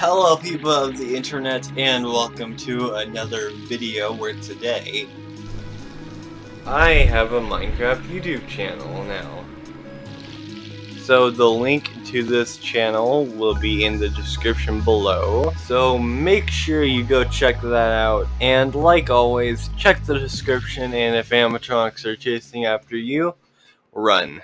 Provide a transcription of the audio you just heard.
Hello people of the internet and welcome to another video where today I have a Minecraft YouTube channel now. So the link to this channel will be in the description below. So make sure you go check that out. And like always, check the description and if animatronics are chasing after you, run.